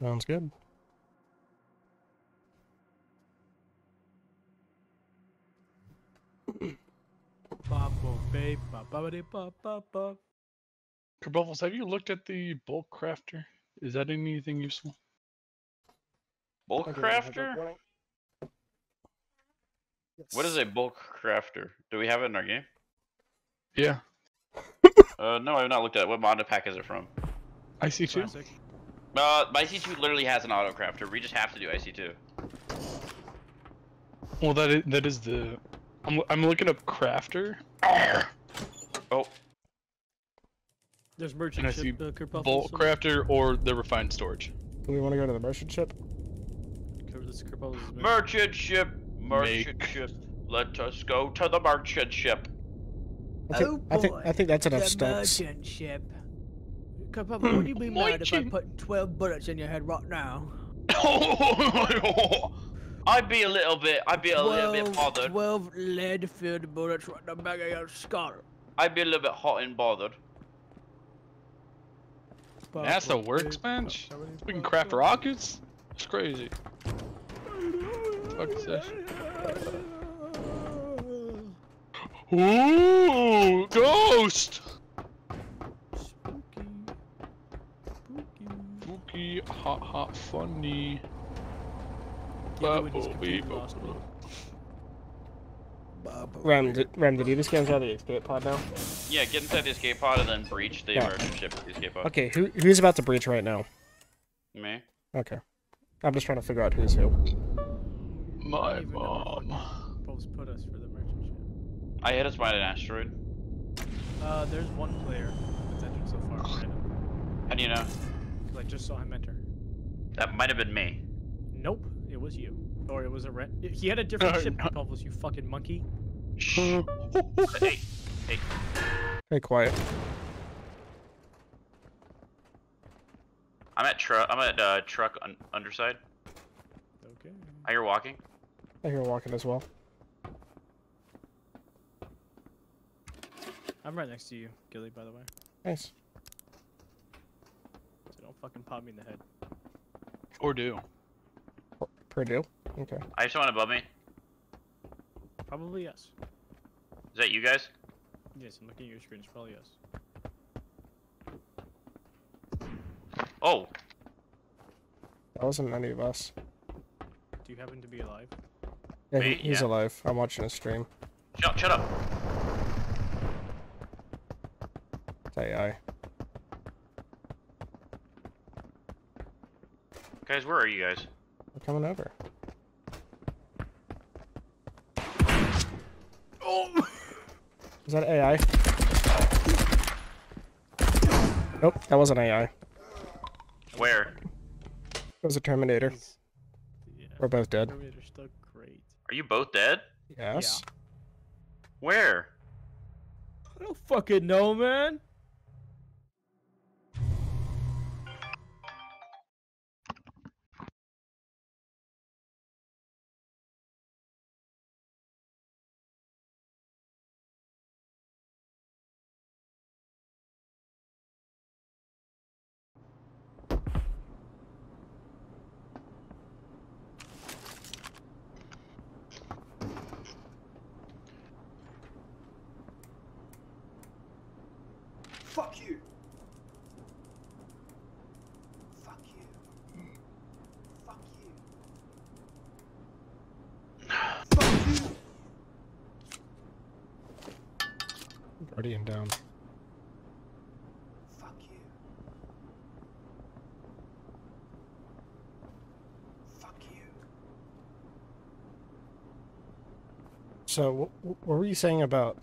Sounds good. Kerbubbles, have you looked at the bulk crafter? Is that anything useful? Bulk crafter? What is a bulk crafter? Do we have it in our game? Yeah. Uh, no, I've not looked at it. What mod pack is it from? IC2? Classic. Uh, my IC2 literally has an auto crafter. We just have to do IC2. Well, that is, that is the. I'm, I'm looking up crafter. Oh, There's And merchant I see ship uh, kerfuffles, Bulk crafter or the refined storage. Do we want to go to the merchant ship? This merchant. merchant ship, merchant Make. ship. Let us go to the merchant ship. I think, Oh I think boy, I think that's enough the stunts. merchant ship. Kerfuffle, would you be mad if I Merchant. put 12 bullets in your head right now? I'd be a little bit. I'd be a little bit bothered. 12 lead-filled bullets right in the back of your skull. I'd be a little bit hot and bothered. That's the workbench? We can craft rockets? It's crazy. Fuck is that? Ooh, ghost! Hot, hot, funny. Yeah, when he's Bubble completely bee, lost me. bubble. Rem, did, Rem, did you just get inside the escape pod now? Yeah, get inside the escape pod and then breach the Yeah. merchant ship with the escape pod. Okay, who who's about to breach right now? Me? Okay. I'm just trying to figure out who's who. My even know where mom. Post put us for the merchant ship. I hit us by an asteroid. Uh, there's one player that's entered so far. Random. How do you know? 'Cause I just saw him enter. That might have been me. Nope, it was you. Or it was a red. He had a different No, ship, no. Kerfuffles, you fucking monkey. Shh. hey, hey. Hey, quiet. I'm at truck. I'm at uh, truck un underside. Okay. I hear walking. I hear walking as well. I'm right next to you, Ghillie, by the way. Nice. So don't fucking pop me in the head. Or do. Purdue. Okay. I have someone above me. Probably yes. Is that you guys? Yes, I'm looking at your screen. It's probably yes. Oh, That wasn't any of us. Do you happen to be alive? Yeah, he, he's Yeah. alive. I'm watching a stream. shut, shut up. It's AI. Guys, where are you guys? We're coming over. Oh! Is that AI? Nope, that wasn't AI. Where? It Where? was a Terminator. Yeah. We're both dead. Terminator's still great. Are you both dead? Yes. Where? I don't fucking know, man. Fuck you. Fuck you. Fuck you. Fuck you. Guardian down. Fuck you. Fuck you. So, wh- wh- what were you saying about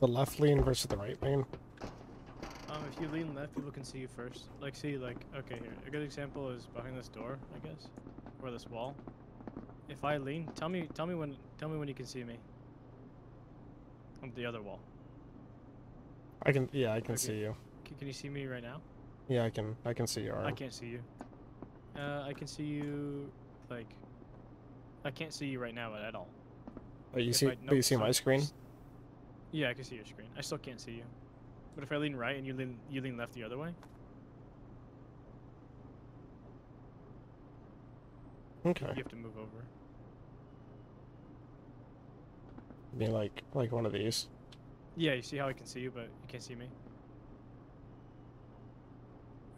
the left lane versus the right lane? If you lean left, people can see you first. Like, see, like, okay, here. A good example is behind this door, I guess, or this wall. If I lean, tell me, tell me when, tell me when you can see me. On the other wall. I can, yeah, I can Okay. see you. C- can you see me right now? Yeah, I can, I can see your I can't see you. Uh, I can see you, like, I can't see you right now at all. But you if see, I- but you see my screen. Yeah, I can see your screen. I still can't see you. But if I lean right and you lean, you lean left the other way. Okay. You have to move over. I mean, like like one of these. Yeah, you see how I can see you, but you can't see me.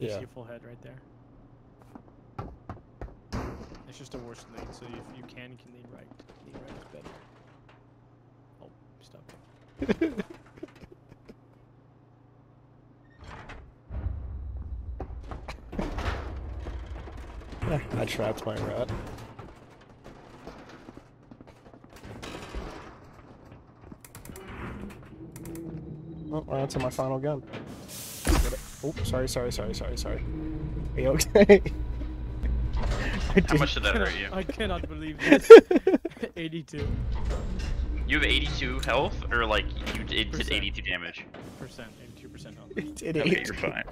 You Yeah. see your full head right there. It's just a worse lean, so if you can, you can lean right. Lean right is better. Oh, stop. Yeah, I trapped my rat. Oh, well, that's my final gun. Get it. Oh, sorry, sorry, sorry, sorry, sorry. Are you okay? I How did- much did that hurt you? I cannot believe this. 82 You have 82 health, or like you it did 82 damage? percent, 82 percent health. It did Okay, it. you're fine.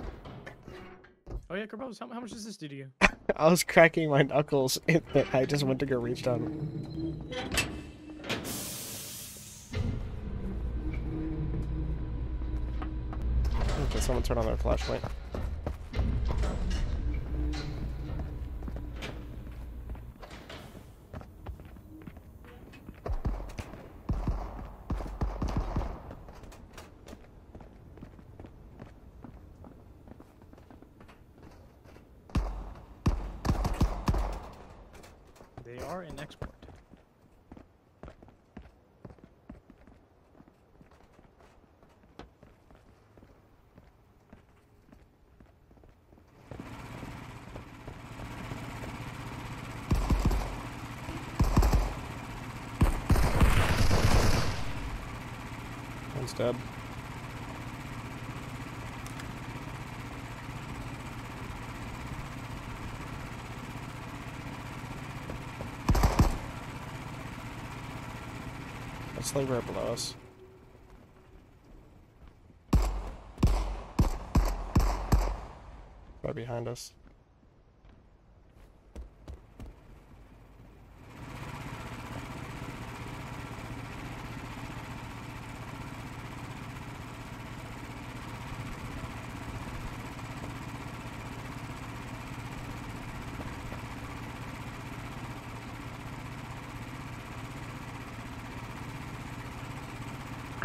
Oh yeah, Carbos, how, how much does this do to you? I was cracking my knuckles and I just went to go reach down. Okay, someone turn on their flashlight. They are in export. One's dead. That's like right below us. Right behind us.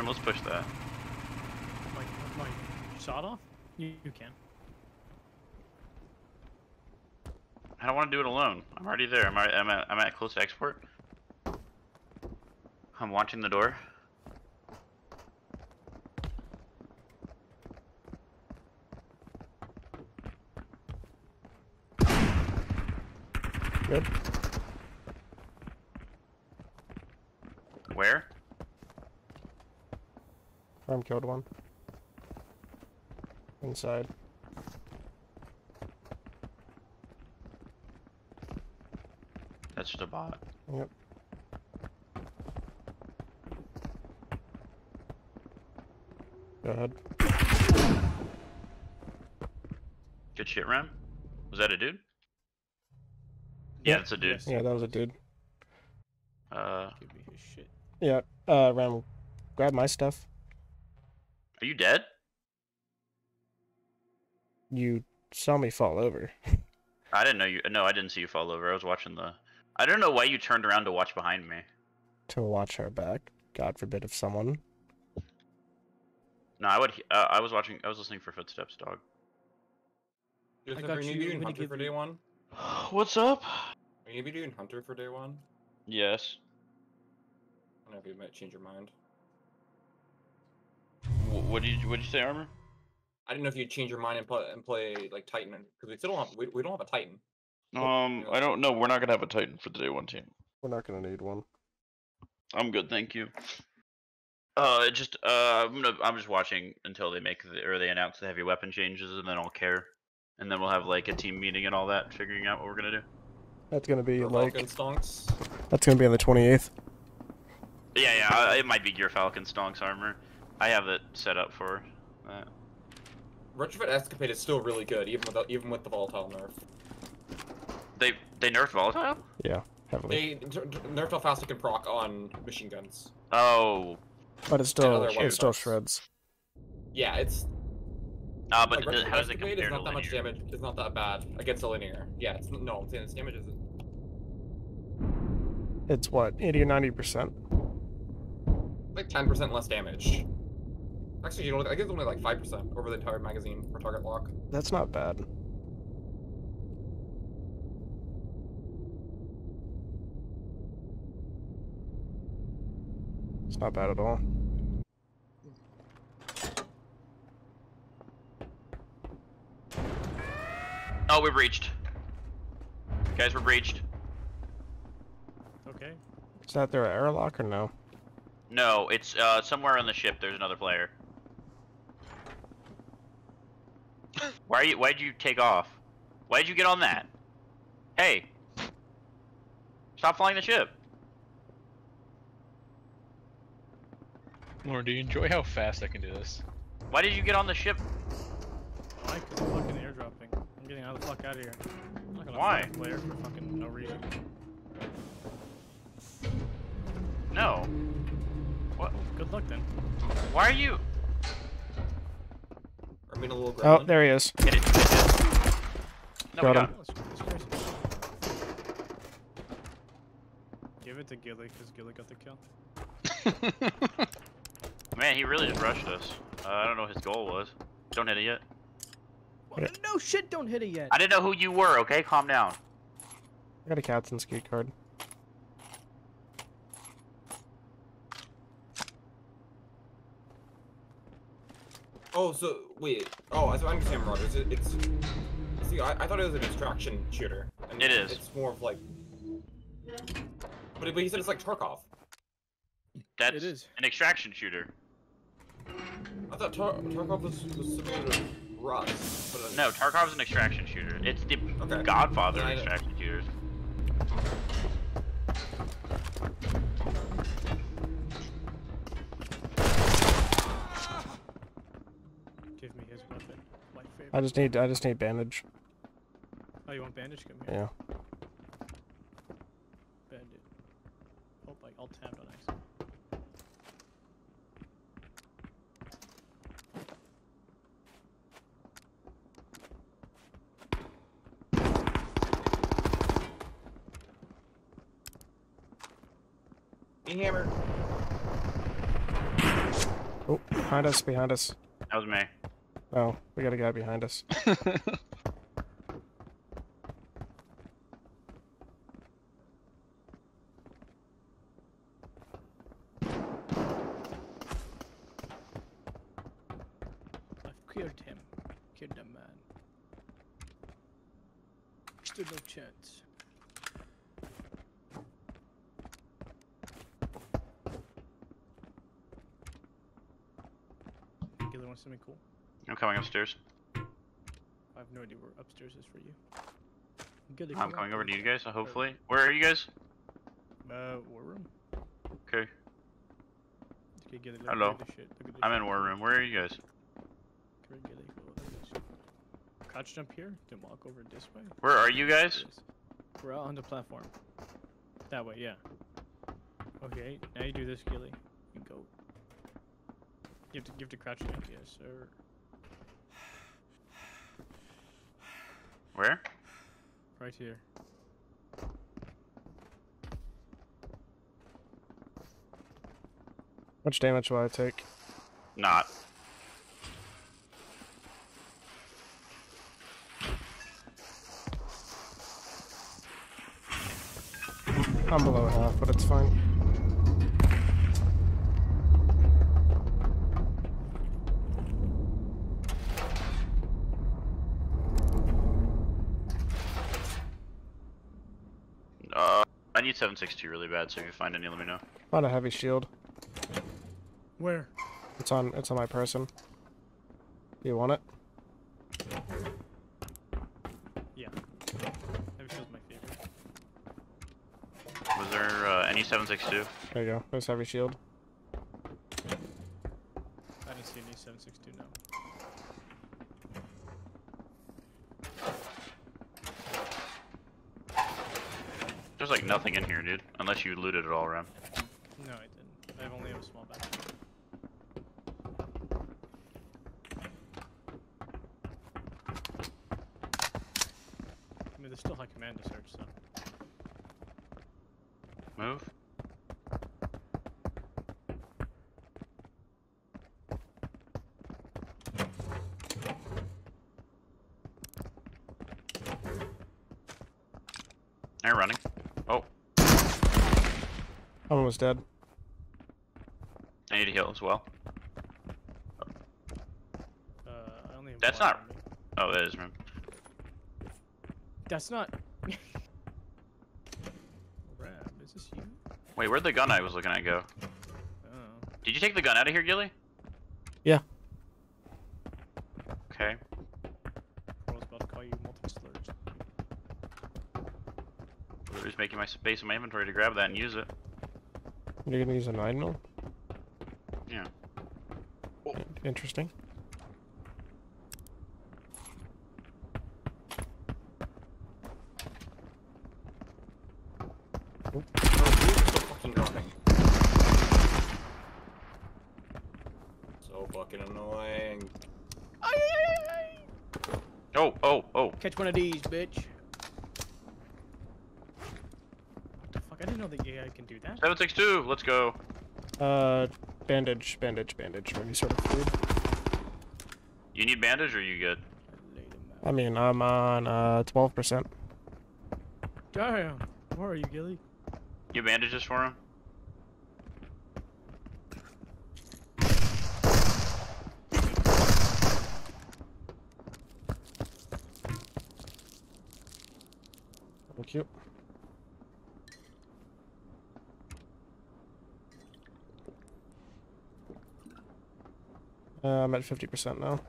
Alright, let's push that. Like, my shot off? You, you can. I don't want to do it alone. I'm already there. I'm, already, I'm, at, I'm at close to export. I'm watching the door. Good. Where? Farm killed one. Inside. That's just a bot. Yep. Go ahead. Good shit, Ram. Was that a dude? Yeah, Yep. that's a dude. Yes. Yeah, that was a dude. Uh, Give me his shit. Yeah, uh, Ram, grab my stuff. Are you dead? You saw me fall over. I didn't know you. No, I didn't see you fall over. I was watching the. I don't know why you turned around to watch behind me. to watch our back. God forbid if someone. No, I would. Uh, I was watching. I was listening for footsteps, dog. Just I got we need you, you I'm gonna Hunter give for day one. What's up? Are you gonna be doing Hunter for day one? Yes. I don't know if you might change your mind. Wh- What did you What did you say, armor? I didn't know if you'd change your mind and play and play like Titan because we still don't have we, we don't have a Titan. Um, I don't know. We're not gonna have a Titan for the day one team. We're not gonna need one. I'm good, thank you. Uh, just uh, I'm gonna I'm just watching until they make the, or they announce the heavy weapon changes, and then I'll care, and then we'll have like a team meeting and all that, figuring out what we're gonna do. That's gonna be For like Vulcan stonks. that's gonna be on the twenty eighth. Yeah, yeah, it might be Gear Falcon Stonks armor. I have it set up for that. Retrofit Escapade is still really good, even without even with the volatile nerf. They they nerfed volatile. Yeah, heavily. They n- n- nerfed how fast it can proc on machine guns. Oh, But it's still other it still shreds. Yeah, it's uh, but like, it does- Retrofit how does it Escapade compare is to not that much damage. It's not that bad against a linear. Yeah, it's no, it's, its damage isn't. It's what, 80 or 90%? Like 10% less damage. Actually, you know, I think it's only like 5% over the entire magazine for target lock. That's not bad. It's not bad at all. Oh, we breached. Guys, we're breached. Okay. Is that their airlock or no? No, it's uh, somewhere on the ship. There's another player. Why are you? Why'd you take off? Why'd you get on that? Hey, stop flying the ship. Lauren, do you enjoy how fast I can do this? Why did you get on the ship? Why? Because I'm fucking airdropping. I'm getting out of the fuck out of here. I'm not gonna Why? fight player for fucking no reason. No. What? good luck then. Why are you? Or being a little Oh, there he is. Hit it. hit it. No, we Got him. him. Let's, let's crazy. Give it to Ghillie, because Ghillie got the kill. Man, he really just rushed us. Uh, I don't know what his goal was. Don't hit it yet. Well, no shit, don't hit it yet. I didn't know who you were. Okay, calm down. I got a captain ski card. Oh, so wait. Oh, I so I understand, Roger. It's, it's see, I, I thought it was an extraction shooter. And It is. It's more of like. But but he said it's like Tarkov. That's It is. an extraction shooter. I thought Tar- Tarkov was, was similar to Rust. But, uh, No, Tarkov's an extraction shooter. It's the Okay. godfather of extraction shooters. Give me his weapon. My favorite. I just need I just need bandage. Oh, you want bandage? Come here. Yeah. Bandage. Oh, like alt tabbed on accident. Being hammered. Oh, behind us, behind us. That was me. Oh, we got a guy behind us. I've killed him. Killed the man. Stood no chance. Ghillie wants something cool. I'm coming upstairs. I have no idea where upstairs is for you. Ghillie, I'm coming over to you guys, so hopefully. Where are you guys? Uh, war room. Okay. Okay, Hello. Look shit. Look at this I'm in war room. Where are you guys? Come here, Ghillie. Look at this shit. Crouch jump here, then walk over this way. Where are you guys? We're out on the platform. That way, yeah. Okay, now you do this, Ghillie. You go. You have to give to crouch jump, yes, sir. Where? Right here. Much damage will I take? Not. I'm below half, but it's fine. Uh, I need 762 really bad, so if you find any, let me know. Found a heavy shield. Where? It's on it's on my person. Do you want it? Yeah. Heavy shield's my favorite. Was there uh, any 762? There you go. There's heavy shield. I didn't see any 762 now. There's like nothing in here, dude. Unless you looted it all around. No, I didn't. I have only have a small bag. I mean, there's still high command to search, so. Move. I'm almost dead. I need to heal as well. Uh, I only have That's not- on. Oh, that is room. That's not. Rab, is this you? Wait, where'd the gun I was looking at go? Oh. Did you take the gun out of here, Ghillie? Yeah. Okay. I was about to call you multiple slurs. We're just making my space in my inventory to grab that and use it. You're gonna use a 9 mil? Yeah. Interesting. No, dude, it's so fucking dropping. So fucking annoying. Oh, oh, oh. Catch one of these, bitch. What the fuck? I didn't know can do that. 762, let's go. Uh, bandage, bandage, bandage. Maybe sort of food. You need bandage or you good? Laid him out. I mean, I'm on uh 12%. Damn. Where are you, Ghillie? You have bandages for him? Thank you. Uh, I'm at 50% now.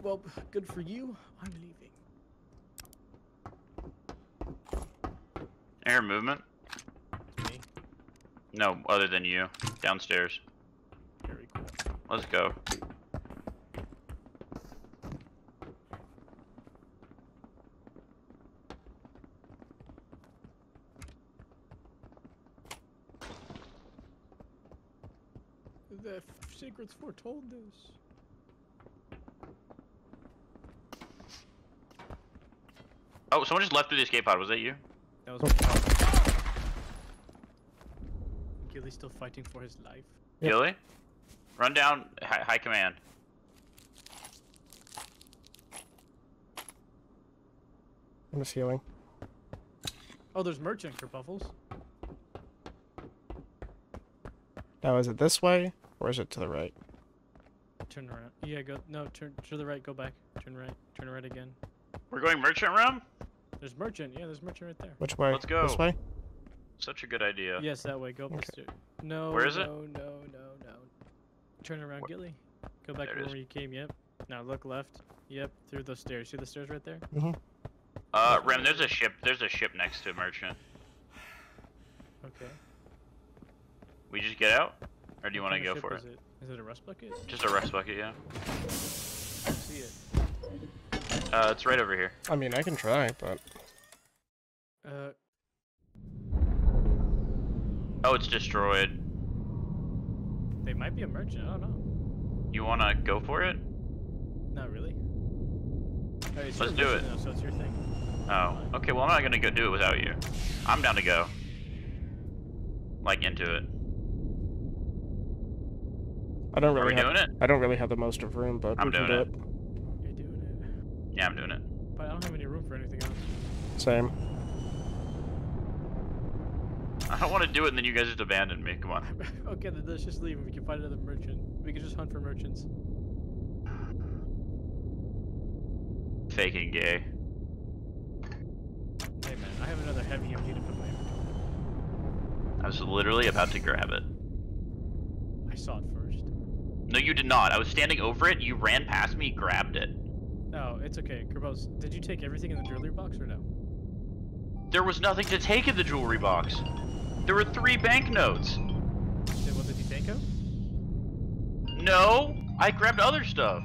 Well, good for you. I'm leaving. Air movement? Me. No, other than you. Downstairs. Very cool. Let's go. The f- secrets foretold this. Oh, someone just left through the escape pod. Was that you? That was my Ghillie's still fighting for his life. Yep. Ghillie? Run down high, high command. I'm just healing. Oh, there's merchant kerbuffles. Now, is it this way or is it to the right? Turn around. Yeah, go. No, turn to the right. Go back. Turn right. Turn right again. We're going merchant room? There's merchant. Yeah, there's merchant right there. Which way? Let's go. This way? Such a good idea. Yes, that way. Go up Okay. the stairs. No. Where is it? no, No, no, no, Turn around, Where- Ghillie. Go back where it you came. Yep. Now look left. Yep. Through those stairs. See the stairs right there? Uh, Rem, there's a ship. There's a ship next to merchant. Okay. We just get out, or do you want to go for ship it? Is it? Is it a rust bucket? Just a rest bucket, yeah. I see it. Uh, it's right over here. I mean, I can try, but Uh, Oh, it's destroyed. they might be a merchant. I don't know. You want to go for it? Not really. Oh, it's Let's do religion, it. though, so it's your thing. Oh, okay. Well, I'm not gonna go do it without you. I'm down to go. Like into it. I don't Are really we have. doing it? I don't really have the most of room, but I'm we can doing do it. it. You're doing it. Yeah, I'm doing it. it. But I don't have any room for anything else. Same. I don't want to do it, and then you guys just abandon me. Come on. okay, then let's just leave and we can find another merchant. We can just hunt for merchants. Faking gay. Hey man, I have another heavy I need to put my inventory. I was literally about to grab it. I saw it first. No, you did not. I was standing over it. You ran past me, grabbed it. No, it's okay. Kerbos, did you take everything in the jewelry box or no? There was nothing to take in the jewelry box. There were three banknotes. Then what did you think of? No, I grabbed other stuff.